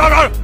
Are are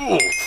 Ooh.